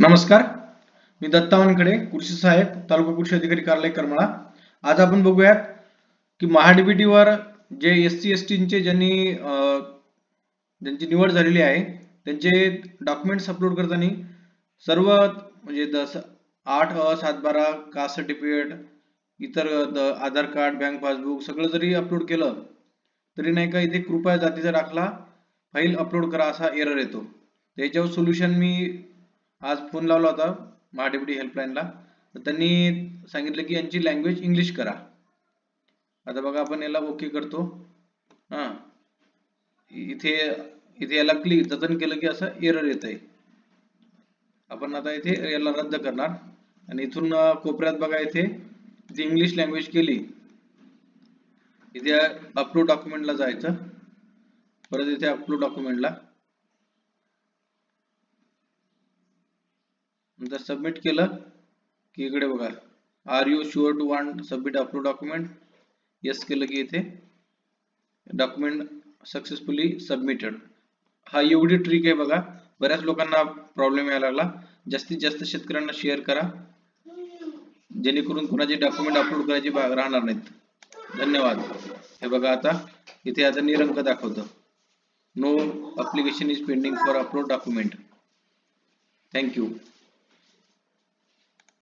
नमस्कार. मी दत्तावानकडे कृषी सहाय्यक तालुका कृषी अधिकारी कार्यालय करमाळा. आज आपण बघूयात की महाडीबीटी वर जे एस सी एस टीचे ज्यांनी ज्यांची निवड झालेली आहे त्यांचे डॉक्युमेंट्स अपलोड करताना सर्व म्हणजे दस आठ अ सात बारा कास्ट सर्टिफिकेट इतर द- आधार कार्ड बँक पासबुक सगळं जरी अपलोड केलं तरी नाही का इथे कृपया जातीचा दाखला फाईल अपलोड करा असा एरर येतो. त्याच्यावर सोल्युशन मी आज फोन लावला होता महाडेपुटी हेल्पलाईनला तर त्यांनी सांगितलं की यांची लँग्वेज इंग्लिश करा. आता बघा आपण याला ओके करतो. हा. इथे इथे याला क्लिक जतन केलं की असं एरर येत आहे आपण आता इथे याला रद्द करणार. आणि इथून कोपऱ्यात बघा इथे जी इंग्लिश लँग्वेज केली इथे अपलोड डॉक्युमेंटला जायचं. परत इथे अपलोड डॉक्युमेंटला नंतर सबमिट केलं की इकडे बघा are you sure to want submit upload document yes केलं की इथे डॉक्युमेंट सक्सेसफुली सबमिटेड हा एवढी ट्रिक आहे बघा बऱ्याच लोकांना प्रॉब्लेम यायला लागला जास्तीत जास्त शेतकऱ्यांना शेअर करा। जेणेकरून कुणाचे डॉक्युमेंट अपलोड करायचे राहणार नाहीत धन्यवाद। हे बघा आता इथे आता निरंक दाखवतं no application is pending for upload document thank you